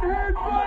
Head.